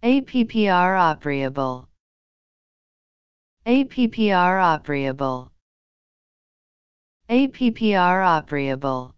APPR operable. APPR operable. APPR operable.